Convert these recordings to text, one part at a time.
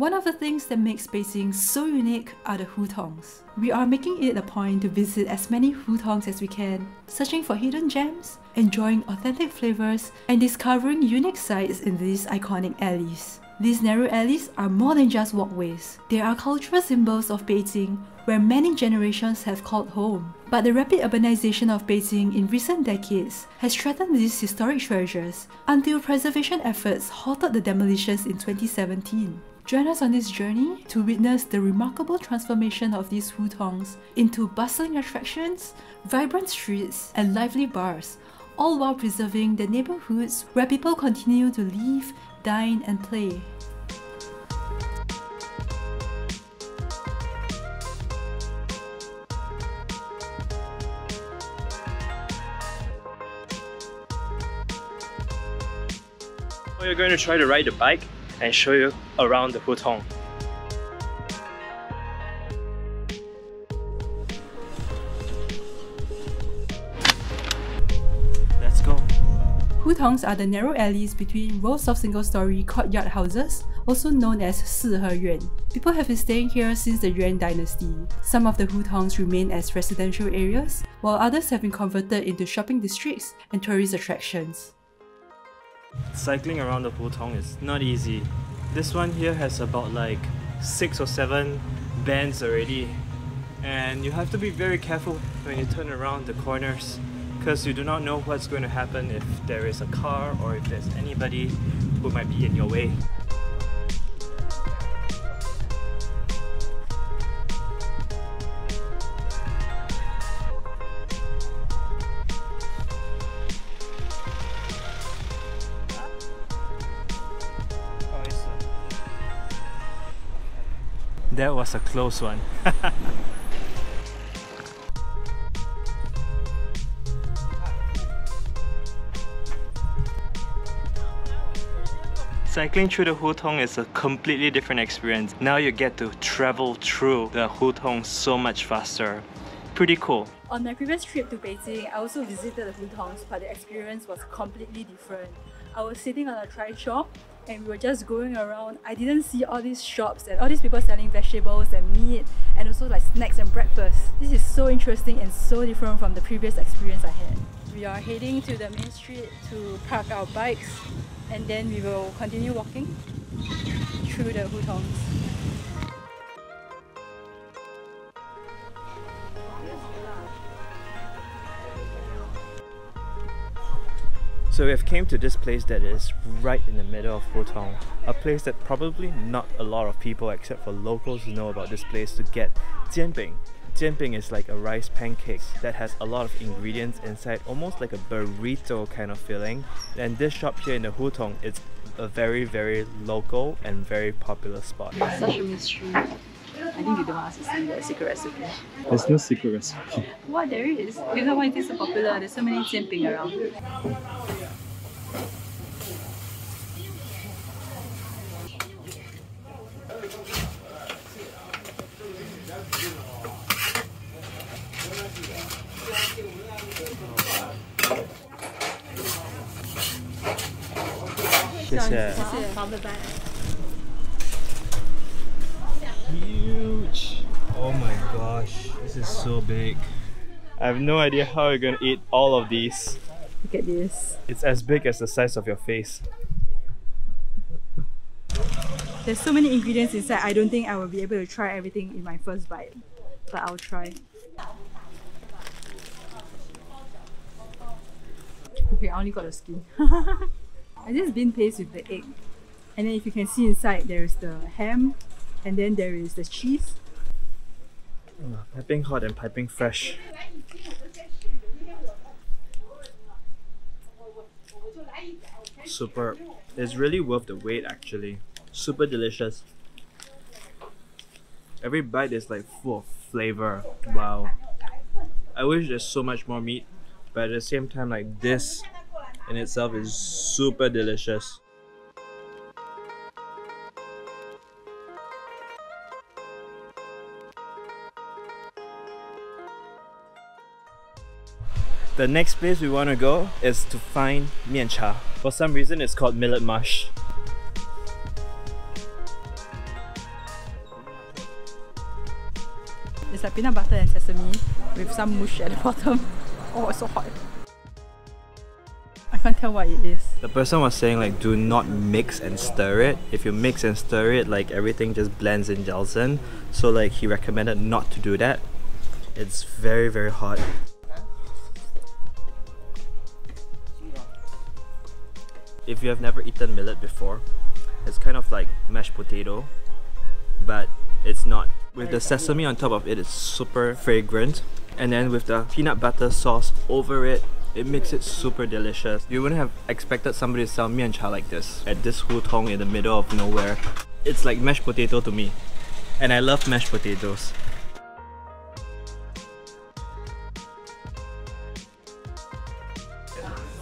One of the things that makes Beijing so unique are the hutongs. We are making it a point to visit as many hutongs as we can, searching for hidden gems, enjoying authentic flavors, and discovering unique sights in these iconic alleys. These narrow alleys are more than just walkways. They are cultural symbols of Beijing where many generations have called home. But the rapid urbanization of Beijing in recent decades has threatened these historic treasures until preservation efforts halted the demolitions in 2017. Join us on this journey to witness the remarkable transformation of these hutongs into bustling attractions, vibrant streets, and lively bars, all while preserving the neighborhoods where people continue to live, dine, and play. We're going to try to ride the bike and show you around the Hutong. Let's go. Hutongs are the narrow alleys between rows of single-story courtyard houses, also known as Sihe Yuan. People have been staying here since the Yuan dynasty. Some of the hutongs remain as residential areas, while others have been converted into shopping districts and tourist attractions. Cycling around the Hutong is not easy. This one here has about like 6 or 7 bends already and you have to be very careful when you turn around the corners because you do not know what's going to happen if there is a car or if there's anybody who might be in your way. That was a close one. Cycling through the Hutong is a completely different experience. Now you get to travel through the Hutong so much faster. Pretty cool. On my previous trip to Beijing, I also visited the hutongs, but the experience was completely different. I was sitting on a trishaw and we were just going around. I didn't see all these shops and all these people selling vegetables and meat and also like snacks and breakfast. This is so interesting and so different from the previous experience I had. We are heading to the main street to park our bikes and then we will continue walking through the hutongs. So we have came to this place that is right in the middle of Hutong, a place that probably not a lot of people except for locals know about this place to get jianbing. Jianbing is like a rice pancake that has a lot of ingredients inside, almost like a burrito kind of feeling. And this shop here in the Hutong, it's a very very local and very popular spot. Such a mystery. I think they don't want us to see the secret recipe. There's no secret recipe. What there is? You know why it is so popular? There's so many jianbing around. Huge! Oh my gosh, this is so big. I have no idea how you're gonna eat all of these. Look at this. It's as big as the size of your face. There's so many ingredients inside, I don't think I will be able to try everything in my first bite. But I'll try. Okay, I only got the skin. I just bean paste with the egg. And then if you can see inside, there is the ham, and then there is the cheese. Uh, piping hot and piping fresh. Superb. It's really worth the wait actually. Super delicious. Every bite is like full of flavor. Wow. I wish there's so much more meat, but at the same time like this in itself is super delicious. The next place we want to go is to find mian cha. For some reason it's called millet mush. It's like peanut butter and sesame with some mush at the bottom. Oh, it's so hot. I can't tell what it is. The person was saying like do not mix and stir it. If you mix and stir it, like everything just blends and gels in. So like he recommended not to do that. It's very very hot. If you have never eaten millet before, it's kind of like mashed potato, but it's not. With the sesame on top of it, it's super fragrant. And then with the peanut butter sauce over it, it makes it super delicious. You wouldn't have expected somebody to sell mian cha like this at this hutong in the middle of nowhere. It's like mashed potato to me. And I love mashed potatoes.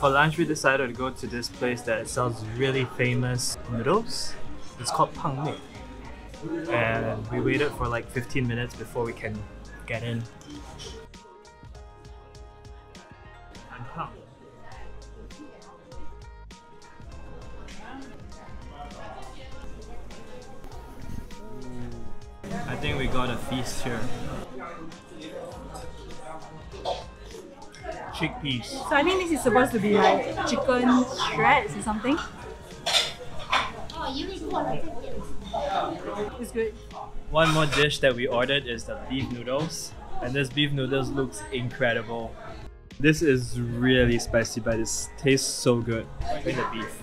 For lunch, we decided to go to this place that sells really famous noodles. It's called Pang Mei. And we waited for like 15 minutes before we can get in. Pang. I think we got a feast here. Chickpeas. So I think this is supposed to be like chicken shreds or something. Oh, it's good. One more dish that we ordered is the beef noodles. And this beef noodles looks incredible. This is really spicy, but it tastes so good. Try the beef.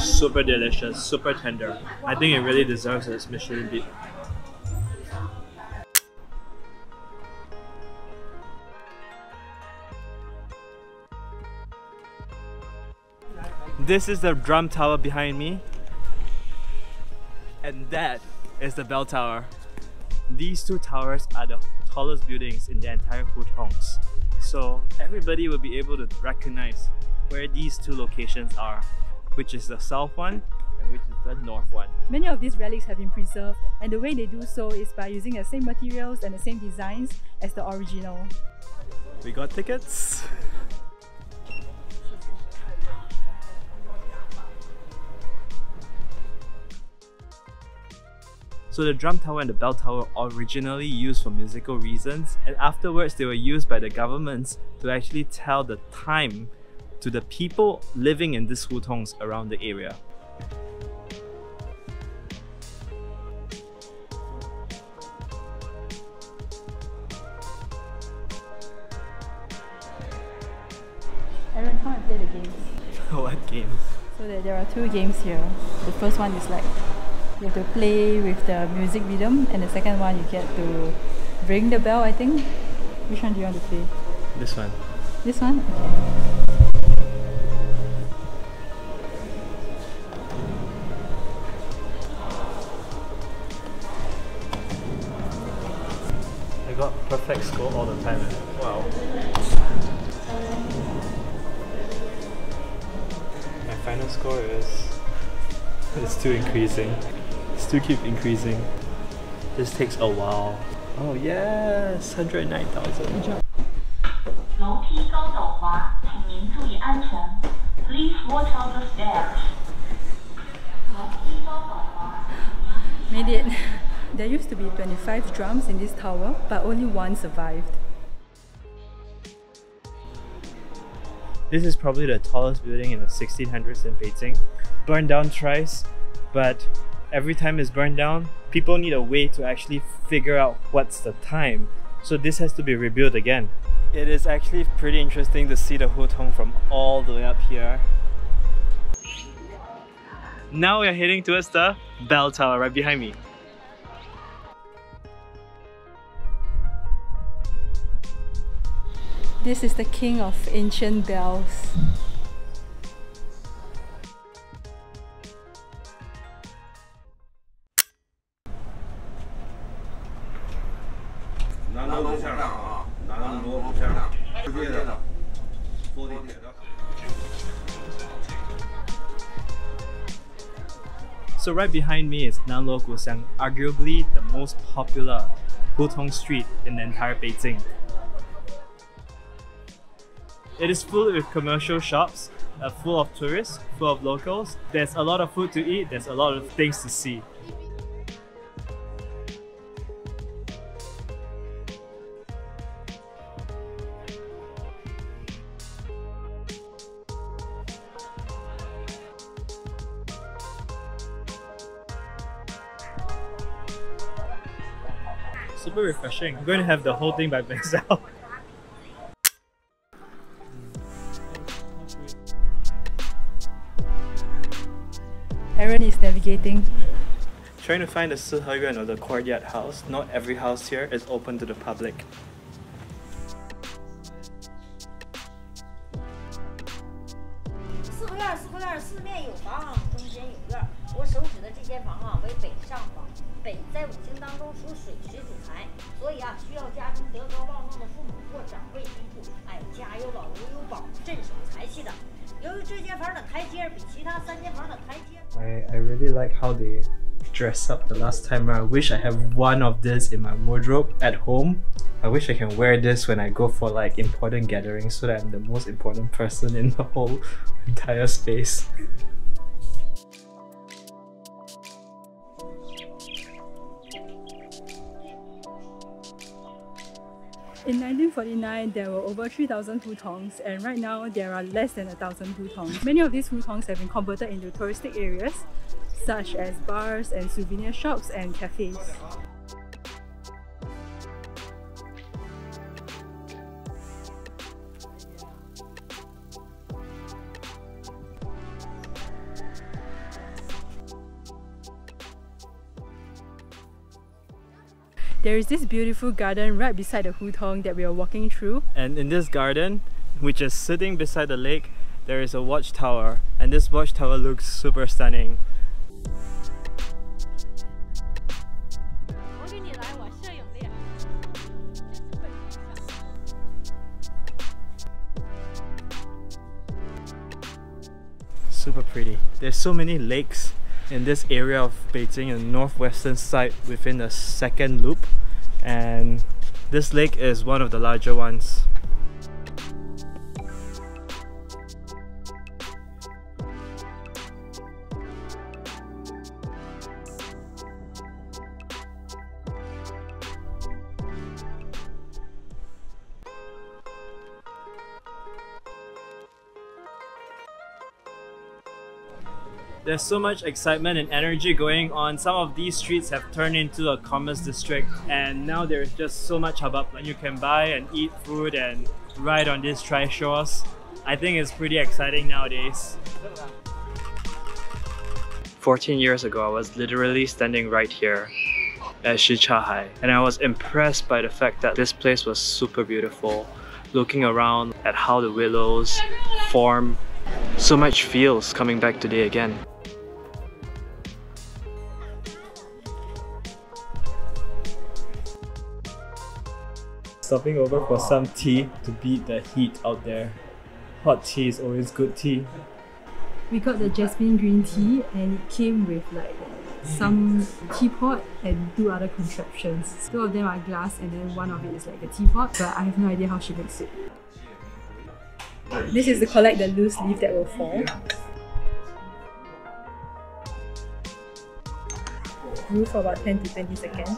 Super delicious, super tender. I think it really deserves its Michelin Bib. This is the drum tower behind me. And that is the bell tower. These two towers are the tallest buildings in the entire Hutongs. So everybody will be able to recognize where these two locations are, which is the south one and which is the north one. Many of these relics have been preserved, and the way they do so is by using the same materials and the same designs as the original. We got tickets. So the drum tower and the bell tower originally used for musical reasons and afterwards they were used by the governments to actually tell the time to the people living in these hutongs around the area. Aaron, come and play the games. what games? So that there are two games here. The first one is like you have to play with the music rhythm, and the second one you get to ring the bell. I think. Which one do you want to play? This one. This one. Okay. I got perfect score all the time. Wow. My final score is it's still increasing. Still keep increasing. This takes a while. Oh yes, 109,000. Please watch out the stairs. Made it. There used to be 25 drums in this tower, but only one survived. This is probably the tallest building in the 1600s in Beijing, Burned down twice, but every time it's burned down, people need a way to actually figure out what's the time. So this has to be rebuilt again. It is actually pretty interesting to see the Hutong from all the way up here. Now we are heading towards the bell tower right behind me. This is the king of ancient bells. Right behind me is Nanluo Guxiang, arguably the most popular Hutong street in the entire Beijing. It is full with commercial shops, uh, full of tourists, full of locals. There's a lot of food to eat, there's a lot of things to see. Super refreshing. I'm going to have the whole thing by myself. Aaron is navigating. Trying to find the Siheyuan or the courtyard house. Not every house here is open to the public. 北在五行当中属水，水主财，所以啊需要家中德高望重的父母或长辈居住。哎，家有老如有宝，镇守财气的。由于这间房的台阶儿比其他三间房的台阶。 I, I really like how they dress up the last time around. I wish I have one of this in my wardrobe at home. I wish I can wear this when I go for like important gatherings so that I'm the most important person in the whole entire space. In 1949, there were over 3,000 hutongs, and right now there are less than 1,000 hutongs. Many of these hutongs have been converted into touristic areas, such as bars and souvenir shops and cafes. there is this beautiful garden right beside the hutong that we are walking through. And in this garden, which is sitting beside the lake, there is a watchtower. And this watchtower looks super stunning. Super pretty. There's so many lakes in this area of Beijing, the northwestern side within the second loop. And this lake is one of the larger ones. There's so much excitement and energy going on. Some of these streets have turned into a commerce district, and now there's just so much hubbub. You can buy and eat food and ride on these trishaws. I think it's pretty exciting nowadays. 14 years ago, I was literally standing right here at Shichahai, and I was impressed by the fact that this place was super beautiful. Looking around at how the willows form, so much feels coming back today again. Stopping over for some tea to beat the heat out there. Hot tea is always good tea. We got the jasmine green tea and it came with like some teapot and two other contraptions. Two of them are glass and then one of it is like a teapot, but I have no idea how she makes it. This is to collect the loose leaf that will fall. Brew for about 10 to 20 seconds.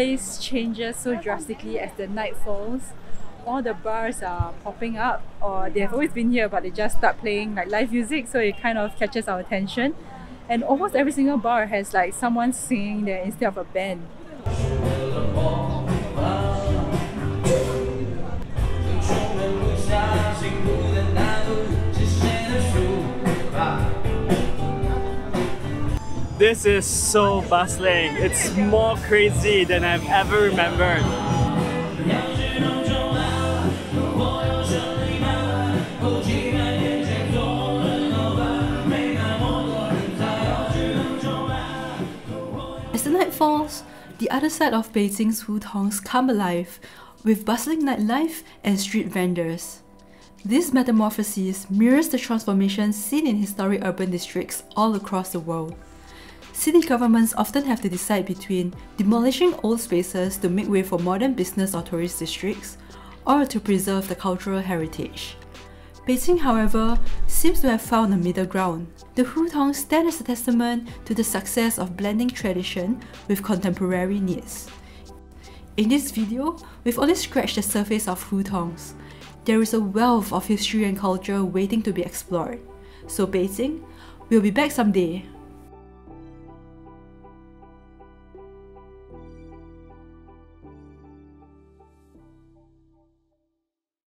Place changes so drastically as the night falls. All the bars are popping up, or they have always been here, but they just start playing like live music, so it kind of catches our attention. And almost every single bar has like someone singing there instead of a band. This is so bustling. It's more crazy than I've ever remembered. As the night falls, the other side of Beijing's hutongs come alive. with bustling nightlife and street vendors. This metamorphosis mirrors the transformation seen in historic urban districts all across the world. City governments often have to decide between demolishing old spaces to make way for modern business or tourist districts, or to preserve the cultural heritage. Beijing, however, seems to have found a middle ground. The hutongs stand as a testament to the success of blending tradition with contemporary needs. In this video, we've only scratched the surface of hutongs. There is a wealth of history and culture waiting to be explored. So Beijing, we'll be back someday